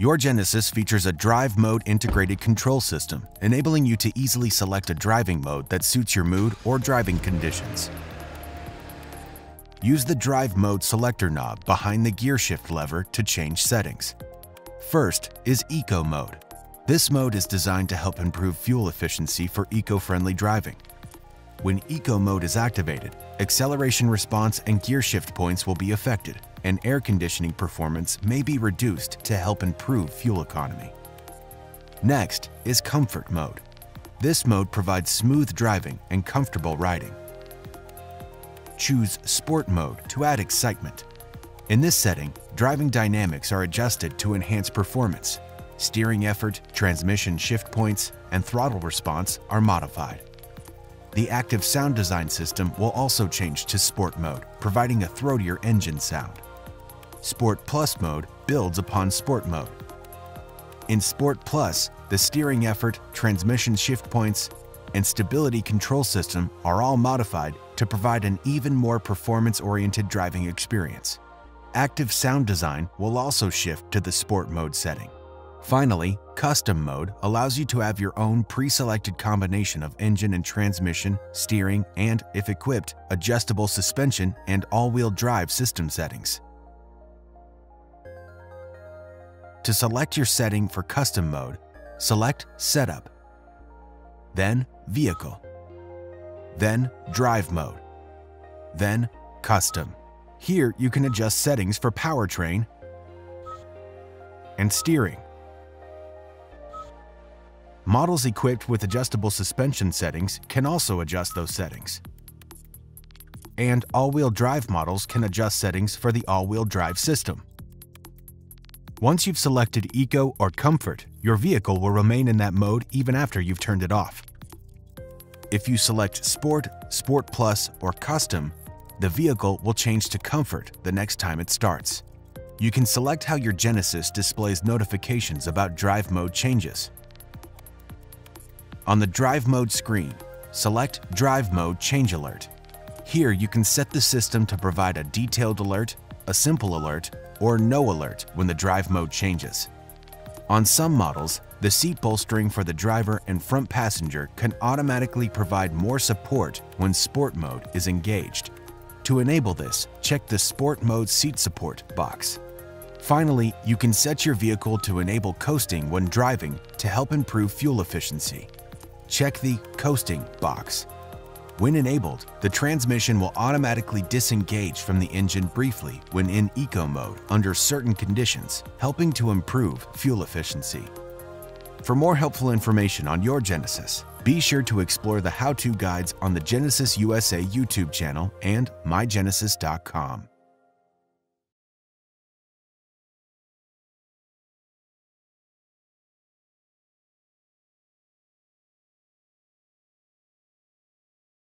Your Genesis features a drive mode integrated control system, enabling you to easily select a driving mode that suits your mood or driving conditions. Use the Drive Mode selector knob behind the gear shift lever to change settings. First is Eco Mode. This mode is designed to help improve fuel efficiency for eco-friendly driving. When Eco Mode is activated, acceleration response and gear shift points will be affected, and air conditioning performance may be reduced to help improve fuel economy. Next is Comfort Mode. This mode provides smooth driving and comfortable riding. Choose Sport Mode to add excitement. In this setting, driving dynamics are adjusted to enhance performance. Steering effort, transmission shift points, and throttle response are modified. The active sound design system will also change to Sport Mode, providing a throatier engine sound. Sport Plus mode builds upon Sport mode. In Sport Plus, the steering effort, transmission shift points, and stability control system are all modified to provide an even more performance-oriented driving experience. Active sound design will also shift to the Sport mode setting. Finally, Custom mode allows you to have your own pre-selected combination of engine and transmission, steering, and, if equipped, adjustable suspension and all-wheel drive system settings. To select your setting for custom mode, select Setup, then Vehicle, then Drive Mode, then Custom. Here you can adjust settings for powertrain and steering. Models equipped with adjustable suspension settings can also adjust those settings. And all-wheel drive models can adjust settings for the all-wheel drive system. Once you've selected Eco or Comfort, your vehicle will remain in that mode even after you've turned it off. If you select Sport, Sport Plus, or Custom, the vehicle will change to Comfort the next time it starts. You can select how your Genesis displays notifications about drive mode changes. On the Drive Mode screen, select Drive Mode Change Alert. Here you can set the system to provide a detailed alert, a simple alert, or no alert when the drive mode changes. On some models, the seat bolstering for the driver and front passenger can automatically provide more support when Sport Mode is engaged. To enable this, check the Sport Mode Seat Support box. Finally, you can set your vehicle to enable coasting when driving to help improve fuel efficiency. Check the Coasting box. When enabled, the transmission will automatically disengage from the engine briefly when in eco mode under certain conditions, helping to improve fuel efficiency. For more helpful information on your Genesis, be sure to explore the how-to guides on the Genesis USA YouTube channel and mygenesis.com.